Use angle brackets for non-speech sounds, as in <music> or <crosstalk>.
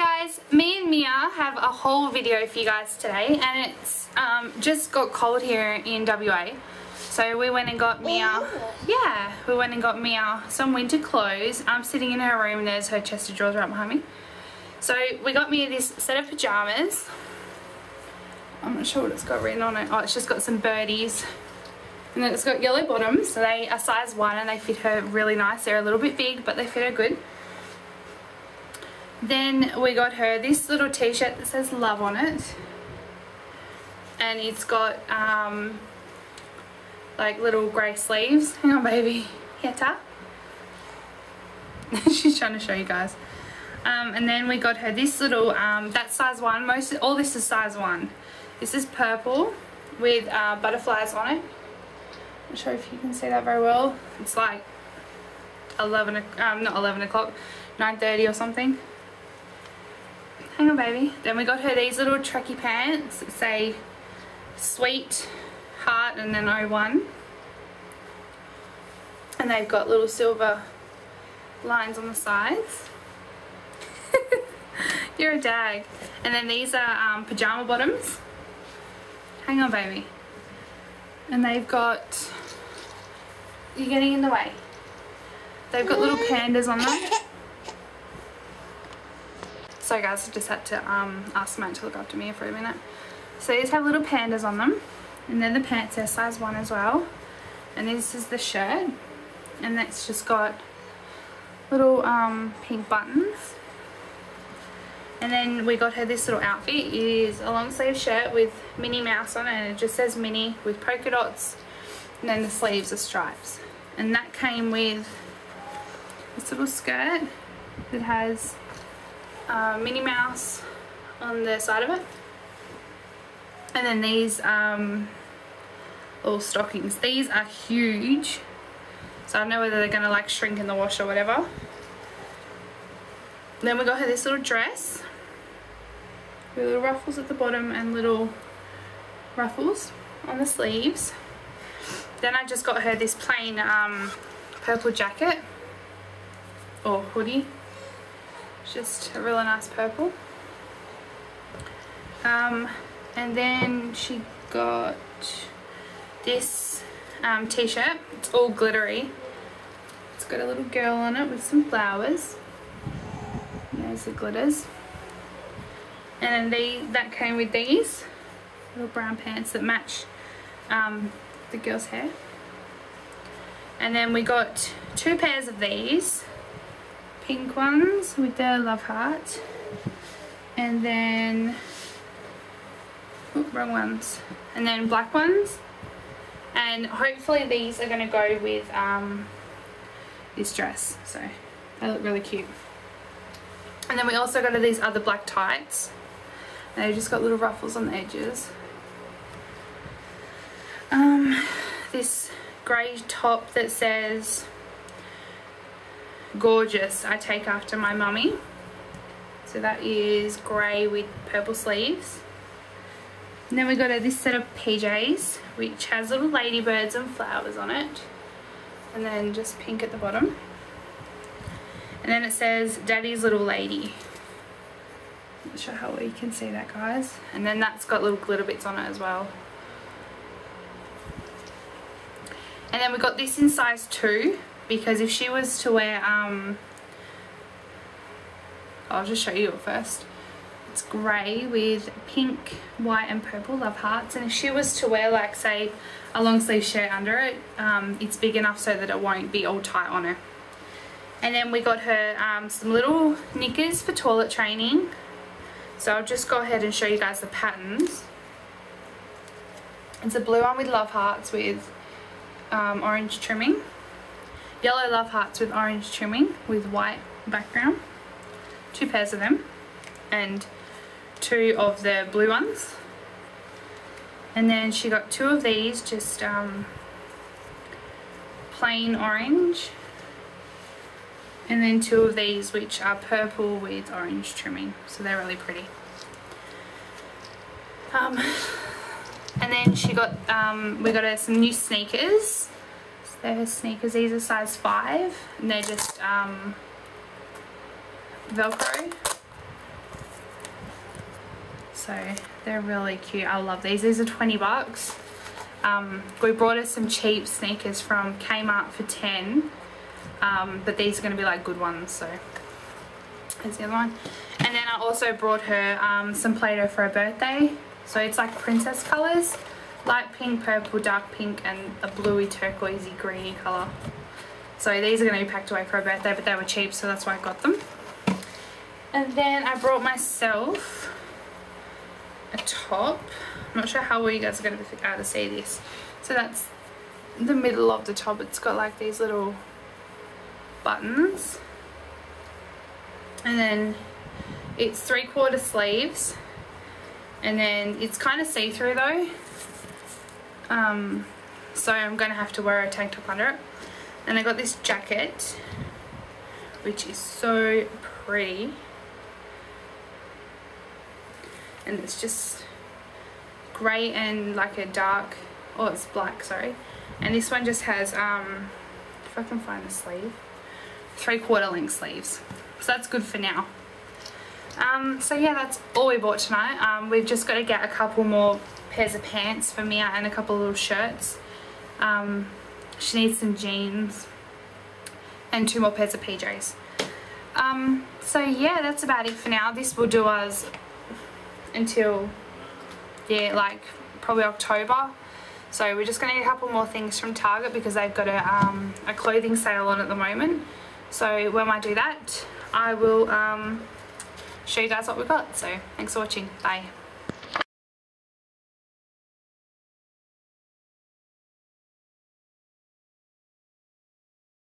guys, me and Mia have a whole video for you guys today and it's um, just got cold here in WA. So we went and got Mia, yeah, we went and got Mia some winter clothes. I'm sitting in her room, there's her chest of drawers right behind me. So we got Mia this set of pyjamas. I'm not sure what it's got written on it. Oh, it's just got some birdies. And then it's got yellow bottoms, so they are size 1 and they fit her really nice. They're a little bit big, but they fit her good. Then we got her this little t-shirt that says love on it. And it's got um, like little grey sleeves. Hang on baby. Yetta. <laughs> She's trying to show you guys. Um, and then we got her this little, um, size 1. Most All this is size 1. This is purple with uh, butterflies on it. I'm not sure if you can see that very well. It's like 11, um, not 11 o'clock, 9.30 or something. Hang on, baby. Then we got her these little tracky pants that say sweet heart and then 01. And they've got little silver lines on the sides. <laughs> You're a dag. And then these are um, pajama bottoms. Hang on, baby. And they've got... You're getting in the way. They've got little pandas on them. So guys, I just had to um, ask Matt to look after me for a minute. So these have little pandas on them. And then the pants are size 1 as well. And this is the shirt. And that's just got little um, pink buttons. And then we got her this little outfit. It is a long sleeve shirt with Minnie Mouse on it. And it just says Minnie with polka dots. And then the sleeves are stripes. And that came with this little skirt that has uh, Minnie Mouse on the side of it. And then these um, little stockings. These are huge. So I don't know whether they're going to like shrink in the wash or whatever. Then we got her this little dress. With little ruffles at the bottom and little ruffles on the sleeves. Then I just got her this plain um, purple jacket. Or hoodie just a really nice purple. Um, and then she got this um, t-shirt. It's all glittery. It's got a little girl on it with some flowers. There's the glitters. And then they that came with these little brown pants that match um, the girl's hair. And then we got two pairs of these pink ones with the love heart. And then oh, wrong ones. And then black ones. And hopefully these are going to go with um, this dress. So they look really cute. And then we also got these other black tights. They just got little ruffles on the edges. Um, this grey top that says gorgeous I take after my mummy. So that is grey with purple sleeves. And then we got this set of PJs which has little ladybirds and flowers on it. And then just pink at the bottom. And then it says daddy's little lady. Not sure how well you can see that guys. And then that's got little glitter bits on it as well. And then we got this in size 2 because if she was to wear um I'll just show you it first. It's grey with pink white and purple love hearts. And if she was to wear like say a long sleeve shirt under it um, it's big enough so that it won't be all tight on her. And then we got her um, some little knickers for toilet training. So I'll just go ahead and show you guys the patterns. It's a blue one with love hearts with um, orange trimming yellow love hearts with orange trimming with white background. Two pairs of them. And two of the blue ones. And then she got two of these just um, plain orange. And then two of these which are purple with orange trimming. So they're really pretty. Um, and then she got um, we got her some new sneakers they're her sneakers. These are size 5 and they're just um, Velcro. So they're really cute. I love these. These are 20 bucks. Um, we brought us some cheap sneakers from Kmart for 10. Um, but these are going to be like good ones. So here's the other one. And then I also brought her um, some Play-Doh for her birthday. So it's like princess colours. Light pink, purple, dark pink, and a bluey, turquoisey, greeny colour. So these are going to be packed away for a birthday, but they were cheap, so that's why I got them. And then I brought myself a top. I'm not sure how well you guys are going to be able to see this. So that's the middle of the top. It's got like these little buttons. And then it's three quarter sleeves. And then it's kind of see-through though. Um, so I'm going to have to wear a tank top under it. And I got this jacket, which is so pretty. And it's just grey and like a dark, oh it's black, sorry. And this one just has, um, if I can find the sleeve, three quarter length sleeves. So that's good for now. Um, so yeah, that's all we bought tonight. Um, we've just got to get a couple more pairs of pants for Mia and a couple of little shirts. Um, she needs some jeans and two more pairs of PJs. Um, so yeah, that's about it for now. This will do us until, yeah, like probably October. So we're just going to get a couple more things from Target because they've got a, um, a clothing sale on at the moment. So when I do that, I will um, show you guys what we've got. So thanks for watching. Bye.